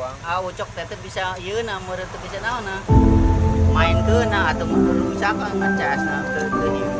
Ah, ucok teh bisa iya na meureun bisa naon nah? Main ke na atau misalkan ngecas na teu teu